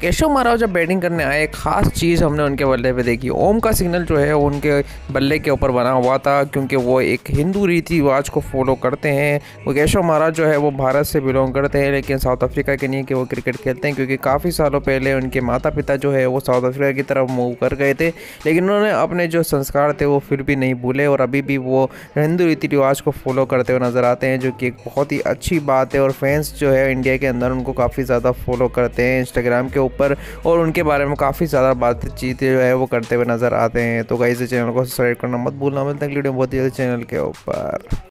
केशव महाराज जब बैटिंग करने आए, एक खास चीज़ हमने उनके बल्ले पे देखी। ओम का सिग्नल जो है, उनके बल्ले के ऊपर बना हुआ था, क्योंकि वो एक हिंदू रीति रिवाज को फॉलो करते हैं। वो केशव महाराज जो है, वो भारत से बिलोंग करते हैं, लेकिन साउथ अफ्रीका के नहीं, कि वो क्रिकेट खेलते हैं, क्योंकि काफ़ी सालों पहले उनके माता पिता जो है, वो साउथ अफ्रीका की तरफ़ मूव कर गए थे। लेकिन उन्होंने अपने जो संस्कार थे, वो फिर भी नहीं भूले, और अभी भी वो हिंदू रीति रिवाज को फॉलो करते हुए नज़र आते हैं, जो कि एक बहुत ही अच्छी बात है, और फैंस जो है इंडिया के अंदर उनको काफ़ी ज़्यादा फॉलो करते हैं। इंस्टाग्राम के ऊपर और उनके बारे में काफ़ी ज़्यादा बातचीत जो है वो करते हुए नज़र आते हैं। तो कहीं से चैनल को सब्सक्राइब करना मत भूलना। मिलता है वीडियो बहुत जल्द चैनल के ऊपर।